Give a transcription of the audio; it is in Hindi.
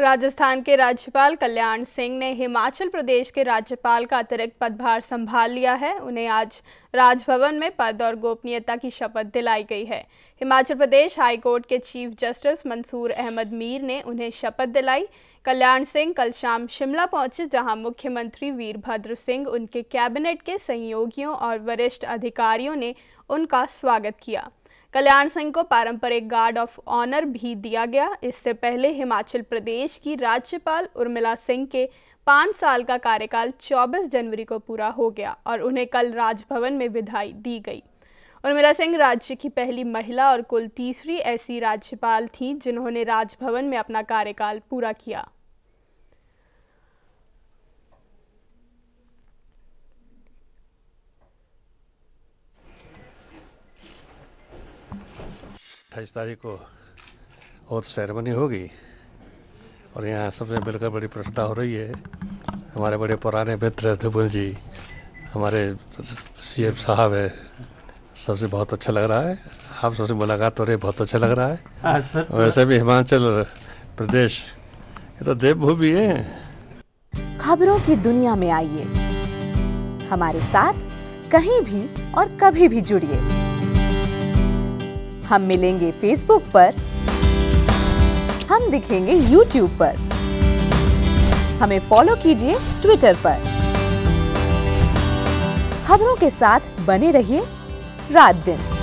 राजस्थान के राज्यपाल कल्याण सिंह ने हिमाचल प्रदेश के राज्यपाल का अतिरिक्त पदभार संभाल लिया है। उन्हें आज राजभवन में पद और गोपनीयता की शपथ दिलाई गई है। हिमाचल प्रदेश हाईकोर्ट के चीफ जस्टिस मंसूर अहमद मीर ने उन्हें शपथ दिलाई। कल्याण सिंह कल शाम शिमला पहुँचे, जहाँ मुख्यमंत्री वीरभद्र सिंह, उनके कैबिनेट के सहयोगियों और वरिष्ठ अधिकारियों ने उनका स्वागत किया। कल्याण सिंह को पारंपरिक गार्ड ऑफ़ ऑनर भी दिया गया। इससे पहले हिमाचल प्रदेश की राज्यपाल उर्मिला सिंह के पाँच साल का कार्यकाल 24 जनवरी को पूरा हो गया और उन्हें कल राजभवन में विधाई दी गई। उर्मिला सिंह राज्य की पहली महिला और कुल तीसरी ऐसी राज्यपाल थी जिन्होंने राजभवन में अपना कार्यकाल पूरा किया। अट्ठाईस तारीख को ओथ सेरेमनी होगी और यहाँ सबसे मिलकर बड़ी प्रश्ना हो रही है। हमारे बड़े पुराने मित्र धुबल जी हमारे सी एफ़ साहब है। सबसे बहुत अच्छा लग रहा है। आप सबसे मुलाकात हो रही है बहुत अच्छा लग रहा है। हाँ, वैसे भी हिमाचल प्रदेश ये तो देवभूमि है। खबरों की दुनिया में आइए। हमारे साथ कहीं भी और कभी भी जुड़िए। हम मिलेंगे फेसबुक पर। हम दिखेंगे यूट्यूब पर। हमें फॉलो कीजिए ट्विटर पर। खबरों के साथ बने रहिए रात दिन।